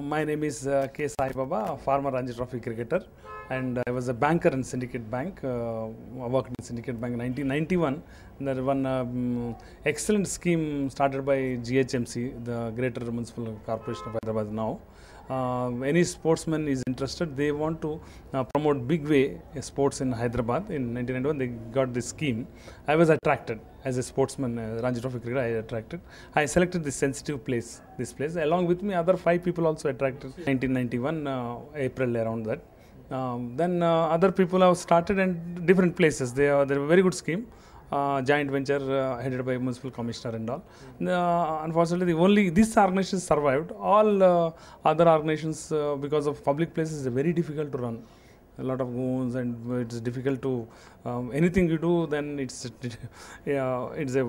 my name is uh, K. Sai Baba, former Ranji Trophy cricketer, and I was a banker in Syndicate Bank. Uh, I worked in Syndicate Bank in 1991. There was one um, excellent scheme started by GHMC, the Greater Municipal Corporation of Hyderabad now. Uh, any sportsman is interested, they want to uh, promote big way sports in Hyderabad. In 1991, they got this scheme. I was attracted as a sportsman, uh, Ranji Trophy cricket. I attracted. I selected this sensitive place, this place. Along with me, other five people also attracted. 1991 uh, April around that. Um, then uh, other people have started in different places. They are they're a very good scheme. Uh, joint venture uh, headed by municipal commissioner and all. Uh, unfortunately, only this organization survived. All uh, other organizations, uh, because of public places, is very difficult to run. A lot of goons and it's difficult to um, anything you do. Then it's yeah, it's a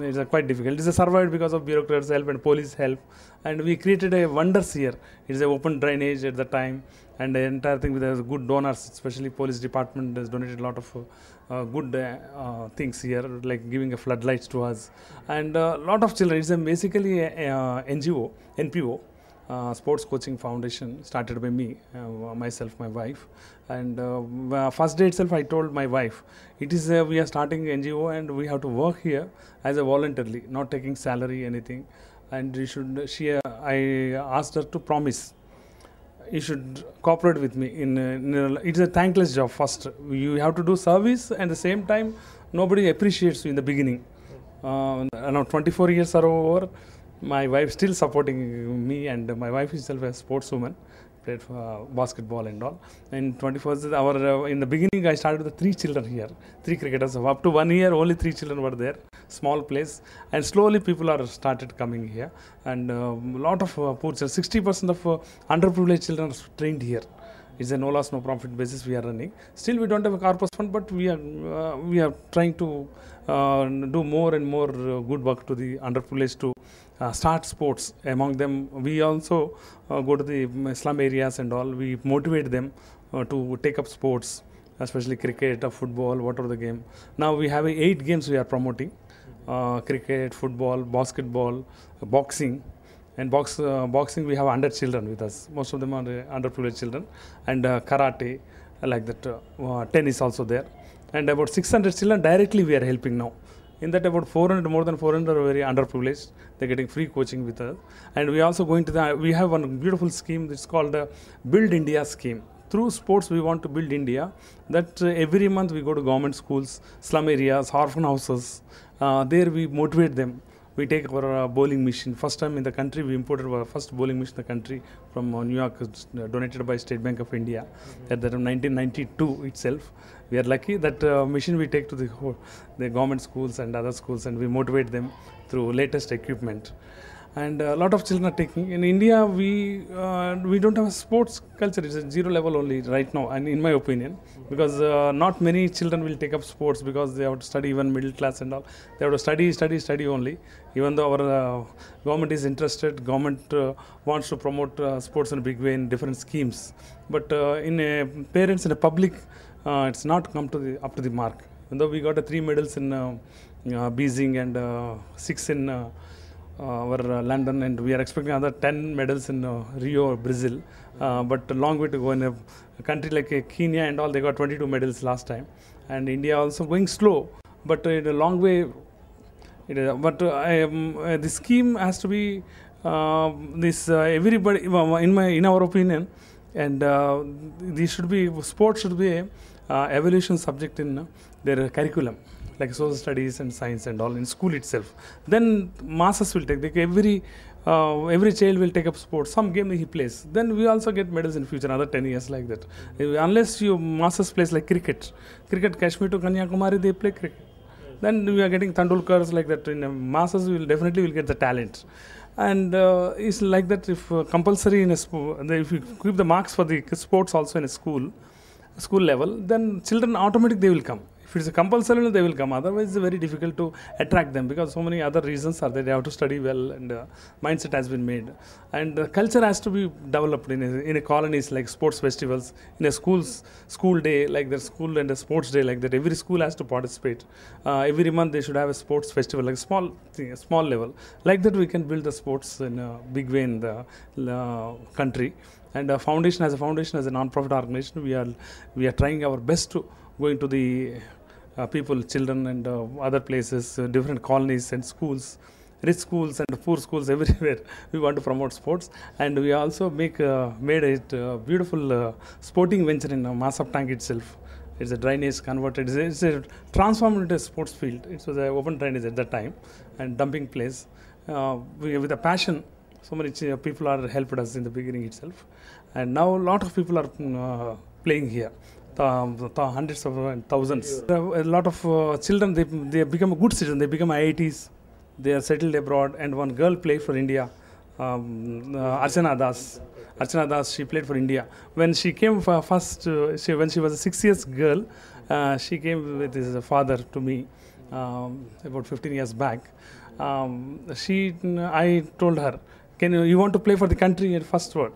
it's a quite difficult. It's a survived because of bureaucrats' help and police help. And we created a wonders here. It's a open drainage at the time and the entire thing with the good donors, especially police department has donated a lot of uh, good uh, uh, things here, like giving a floodlights to us, and a lot of children. It's a basically a, a NGO, NPO. Uh, sports coaching foundation started by me uh, myself my wife and uh, first day itself i told my wife it is uh, we are starting ngo and we have to work here as a voluntarily not taking salary anything and we should she uh, i asked her to promise you should cooperate with me in, in a, it's a thankless job first. You have to do service and at the same time nobody appreciates you in the beginning. Uh, now 24 years are over my wife still supporting me and my wife itself a sportswoman played uh, basketball and all. And 21st our uh, in the beginning i started with three children here three cricketers. Up to one year only three children were there small place. And slowly people are started coming here. And a lot of uh, poor children 60% of uh, underprivileged children are trained here it's a no loss no profit basis we are running. Still we don't have a corpus fund but we are uh, we are trying to uh, do more and more uh, good work to the underprivileged to uh, start sports. Among them we also uh, go to the mm, slum areas and all. We motivate them to take up sports especially cricket or football whatever the game. Now we have eight games we are promoting cricket football basketball boxing and box, uh, boxing we have 100 children with us. Most of them are uh, underprivileged children. And uh, karate like that uh, tennis also there. And about 600 children directly we are helping now. In that about 400 more than 400 are very underprivileged. They're getting free coaching with us. And we also going to the we have one beautiful scheme that's called the build india scheme. Through sports we want to build india that uh, every month we go to government schools slum areas orphan houses. Uh, there we motivate them we take our uh, bowling machine. First time in the country, we imported our first bowling machine in the country from uh, New York, uh, donated by State Bank of India at the time 1992 itself. We are lucky that uh, machine we take to the whole, the government schools and other schools, and we motivate them through latest equipment. And a lot of children are taking. In India, we uh, we don't have a sports culture. It's a zero level only right now, and in my opinion, because uh, not many children will take up sports because they have to study even middle class and all. They have to study, study, study only. Even though our uh, government is interested, government uh, wants to promote uh, sports in a big way in different schemes, but uh, in a parents in a public, it's not come to the up to the mark. Even though we got uh, three medals in Beijing and six in. Uh, our uh, London, and we are expecting another 10 medals in uh, Rio, Brazil. Uh, but a long way to go in a, country like Kenya and all, they got 22 medals last time. And India also going slow, but in a long way. It but um, the scheme has to be uh, this everybody in my in our opinion, and uh, this should be sports should be a uh, evolution subject in uh, their curriculum like social studies and science and all in school itself. Then masses will take like every uh, every child will take up sports. Some game he plays. Then we also get medals in future, another ten years like that. Unless you masses plays like cricket, cricket Kashmir to Kanyakumari they play cricket. Then we are getting Tendulkars like that. In uh, masses, we will definitely will get the talent. And uh, it's like that if uh, compulsory in a if you keep the marks for the sports also in a school, school level, then children automatically they will come. If it's a compulsory, they will come. Otherwise, it's very difficult to attract them because so many other reasons are there. They have to study well, and uh, mindset has been made. And the culture has to be developed in a, in a colonies like sports festivals, in a schools school day like the school and a sports day like that. Every school has to participate. Uh, every month they should have a sports festival, like a small thing, a small level. Like that, we can build the sports in a big way in the uh, country. And uh, foundation as a foundation as a non-profit organization, we are we are trying our best to go into the people, children, and uh, other places, uh, different colonies and schools, rich schools and poor schools everywhere. We want to promote sports, and we also make uh, made it uh, beautiful uh, sporting venture in uh, Tank itself. It's a drainage converted. It's a, it's a transformed into a sports field. It was an open drainage at that time, and dumping place. Uh, we, with a passion, so many people are helped us in the beginning itself, and now a lot of people are mm, uh, playing here. Hundreds of uh, thousands. Are A lot of uh, children they they become a good citizens. They become IITs. They are settled abroad, and one girl played for India, um, uh, Archana Das. Archana Das, she played for India. When she came for first, she, when she was a six years girl, she came with his father to me um, about 15 years back. Um, she, I told her, can you, you want to play for the country at first word?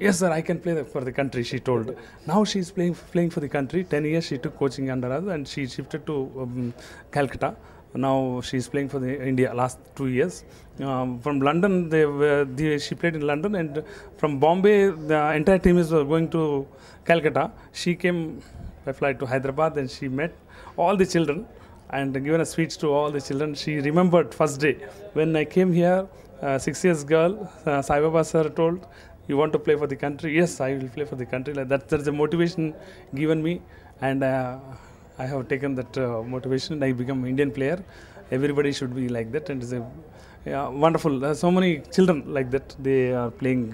Yes, sir, I can play for the country, she told. Now she is playing, playing for the country. 10 years she took coaching under us and she shifted to um, Calcutta. Now she is playing for the India last two years. Um, from London, they were, they, she played in London, and from Bombay, the entire team is uh, going to Calcutta. She came by flight to Hyderabad, and she met all the children and given a speech to all the children. She remembered first day when I came here, uh, six years girl. Uh, Sai Baba sir told, "You want to play for the country? Yes, I will play for the country." Like that, there's a motivation given me, and uh, I have taken that uh, motivation. I become Indian player. Everybody should be like that, and it's a yeah, wonderful. So many children like that. They are playing.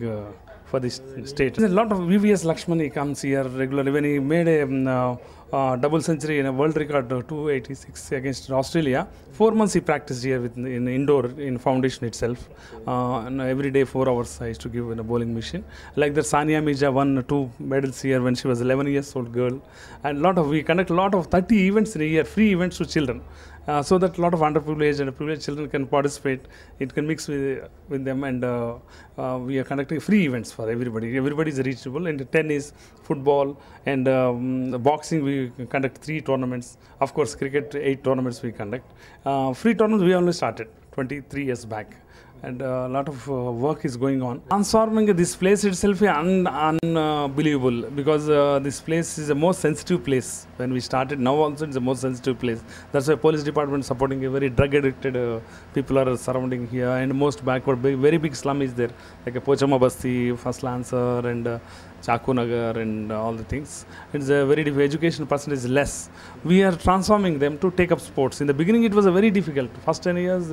For this state. There's a lot of VVS Lakshman, he comes here regularly. When he made a um, uh, uh, double century in a world record, uh, 286 against Australia, four months he practiced here with, in indoor in foundation itself. Uh, and every day, four hours I used to give in a bowling machine. Like that, Sania Mirza won two medals here when she was 11 years old girl. And lot of we conduct a lot of 30 events in a year, free events to children. Uh, so that a lot of underprivileged and privileged children can participate. It can mix with, with them, and uh, uh, we are conducting free events for everybody. Everybody is reachable. And tennis, football, and um, boxing, we conduct three tournaments. Of course, cricket, eight tournaments we conduct. Uh, free tournaments we only started 23 years back. And a lot of uh, work is going on. Transforming this place itself is un- unbelievable because uh, this place is the most sensitive place. When we started, now also it's the most sensitive place. That's why police department supporting a very drug addicted uh, people are surrounding here and most backward, very big slum is there like a Pochama Basti, First Lancer and uh, Chaku Nagar and all the things. It's a very diff- education percentage less. We are transforming them to take up sports. In the beginning, it was a very difficult. First 10 years,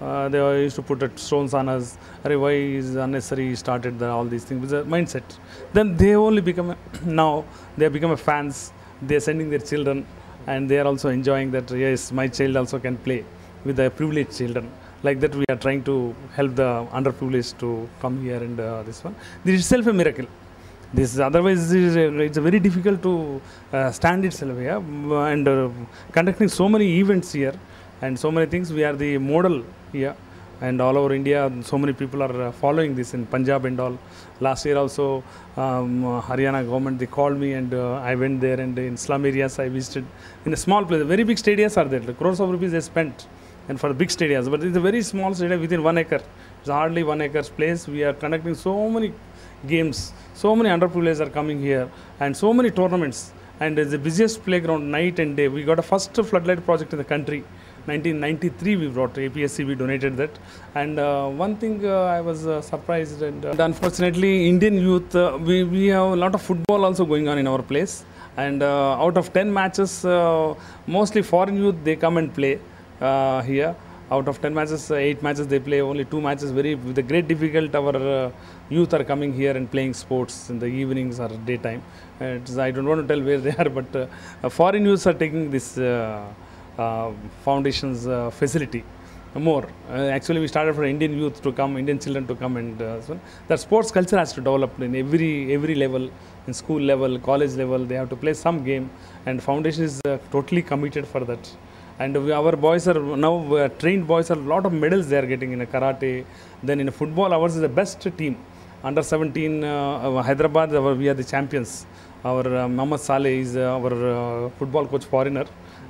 uh, they used to put stones on us. Arey, why is unnecessary? he Started the, all these things with a mindset. Then they only become a, now they become fans. They are sending their children, and they are also enjoying that. Yes, my child also can play with the privileged children. Like that, we are trying to help the underprivileged to come here and uh, this one. This is itself a miracle. This is otherwise it is a, it's a very difficult to uh, stand itself here and uh, conducting so many events here and so many things. We are the model here and all over India. So many people are uh, following this in Punjab and all. Last year also, um, Haryana government they called me and uh, I went there and in slum areas I visited. In a small place, very big stadiums are there. The Crores of rupees they spent and for big stadiums, but it's a very small stadium within one acre. It's hardly one acre's place. We are conducting so many games. So many underprivileged are coming here, and so many tournaments. And it's the busiest playground night and day. We got a first floodlight project in the country. 1993 we brought APSC. We donated that. And uh, one thing uh, I was uh, surprised and, uh, unfortunately Indian youth uh, we we have a lot of football also going on in our place. And uh, out of 10 matches, mostly foreign youth they come and play here. Out of 10 matches, uh, 8 matches they play, only 2 matches. Very with a great difficult, our youth are coming here and playing sports in the evenings or daytime. It's, I don't want to tell where they are, but foreign youths are taking this foundation's uh, facility more. Uh, actually, we started for Indian youth to come, Indian children to come, and uh, so that sports culture has to develop in every every level in school level, college level, they have to play some game, and foundation is uh, totally committed for that. And we, our boys are now uh, trained boys are a lot of medals they are getting in a karate. Then in football, ours is the best team. Under 17 uh, Hyderabad, our, we are the champions. Our uh, Mohammad Saleh is uh, our uh, football coach foreigner,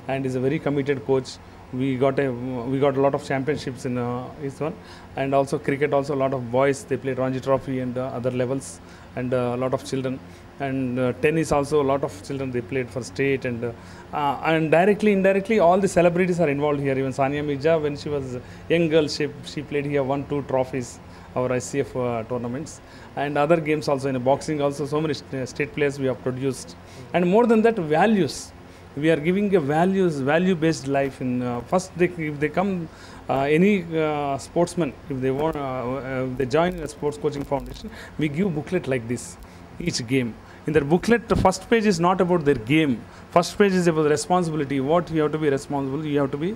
and is a very committed coach. We got a we got a lot of championships in uh, one. And also cricket also a lot of boys they played Ranji trophy and uh, other levels and uh, a lot of children. And uh, tennis also a lot of children they played for state and uh, and directly indirectly all the celebrities are involved here. Even Sania Mirza when she was a young girl she, she played here won two trophies our ICF uh, tournaments. And other games also in boxing also so many st- state players we have produced. And more than that values we are giving a values value based life in uh, first they, if they come uh, any uh, sportsman if they want uh, uh, they join a sports coaching foundation we give booklet like this each game. In their booklet the first page is not about their game. First page is about responsibility. What you have to be responsible you have to be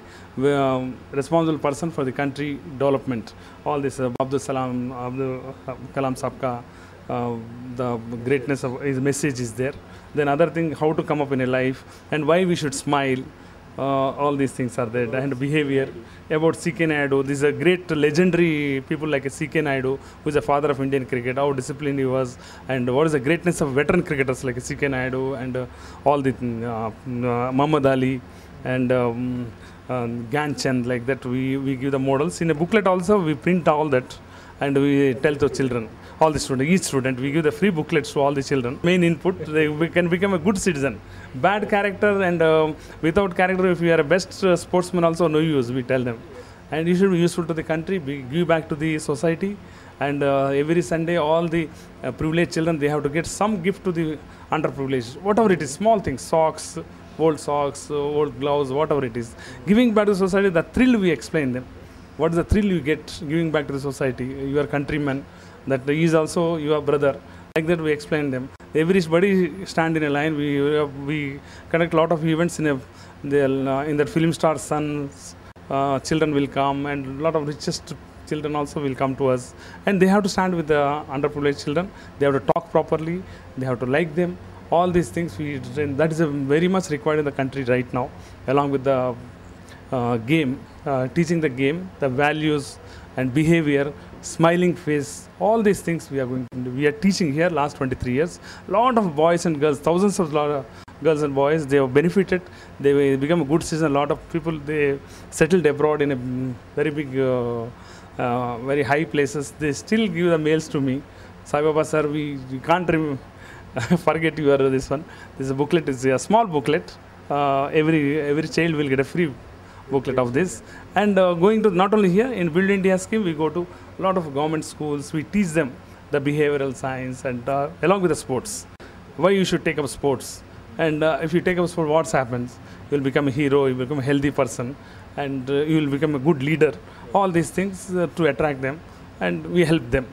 um, responsible person for the country development. All this uh, abdul salam abdul uh, kalam sabka the greatness of his message is there then other thing how to come up in a life and why we should smile uh, all these things are there. And behavior about CK Nayudu. This is a great legendary people like CK Nayudu who is a father of Indian cricket. How disciplined he was and what is the greatness of veteran cricketers like CK Nayudu and uh, all the uh, uh, Muhammad Ali and um, Chand like that. We, we give the models. In a booklet also we print all that and we tell to children all the students each student we give the free booklets to all the children. Main input they we can become a good citizen. Bad character and uh, without character if you are a best uh, sportsman also no use we tell them. And you should be useful to the country be, give back to the society. And uh, every sunday all the uh, privileged children they have to get some gift to the underprivileged. Whatever it is small things socks old socks old gloves whatever it is. Giving back to society the thrill we explain them. What is the thrill you get giving back to the society? Your countryman that he is also your brother. Like that we explain them. Everybody stand in a line. We we conduct a lot of events in a uh, in that film star sons uh, children will come and a lot of richest children also will come to us. And they have to stand with the underprivileged children. They have to talk properly. They have to like them. All these things we that is a very much required in the country right now along with the uh, game, uh, teaching the game, the values and behavior, smiling face, all these things we are going to. We are teaching here last 23 years. Lot of boys and girls, thousands of girls and boys, they have benefited. They become a good citizen. A lot of people they settled abroad in a very big, uh, uh, very high places. They still give the mails to me. Sai Baba sir, we, we can't forget you are this one. This booklet is a small booklet. Uh, every every child will get a free booklet of this. And uh, going to not only here in build india scheme we go to a lot of government schools. We teach them the behavioral science and uh, along with the sports. Why you should take up sports? And uh, if you take up sport what happens? You will become a hero you become a healthy person and uh, you will become a good leader. All these things uh, to attract them and we help them.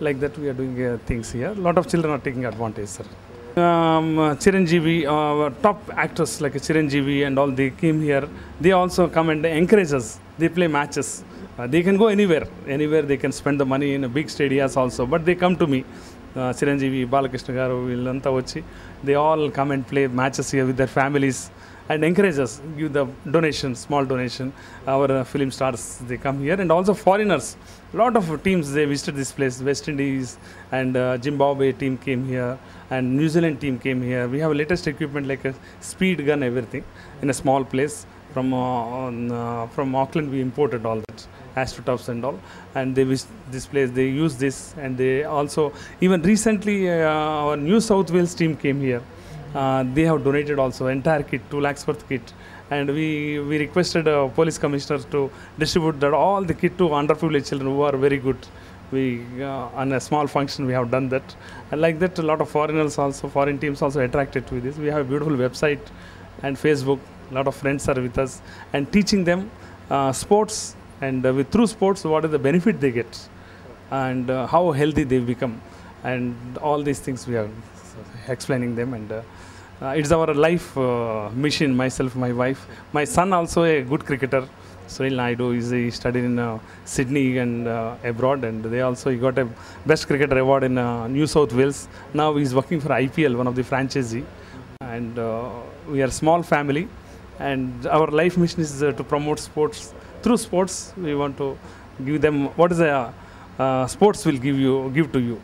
Like that we are doing uh, things here. A lot of children are taking advantage sir Chiranjeevi top actors like Chiranjeevi and all the team here they also come and encourages they play matches they can go anywhere anywhere they can spend the money in big stadiums also but they come to me Chiranjeevi Balakrishna garu వీళ్ళంతా వచ్చి they all come and play matches with their families and encourages give the donation small donation our film stars they come here and also foreigners lot of teams, they visited this place, West Indies and uh, Zimbabwe team came here and New Zealand team came here. We have latest equipment like a speed gun, everything in a small place. From, uh, on, uh, from Auckland, we imported all that. astroturfs and all and they visit this place they use this and they also even recently uh, our new south wales team came here uh, they have donated also entire kit 2 lakhs worth kit and we we requested uh, police commissioner to distribute that all the kit to underprivileged children who are very good. We uh, on a small function we have done that. And like that a lot of foreigners also foreign teams also attracted to this. We have a beautiful website and facebook. A lot of friends are with us. And teaching them uh, sports and uh, with through sports what is the benefit they get and uh, how healthy they become. And all these things we are explaining them and it's our life uh, mission myself my wife my son also a good cricketer Sunil Naidu. He's, he studied in uh, Sydney and uh, abroad, and they also he got a best cricketer award in uh, New South Wales. Now he's working for IPL, one of the franchisee, and uh, we are a small family. And our life mission is uh, to promote sports through sports. We want to give them what is a uh, sports will give you give to you.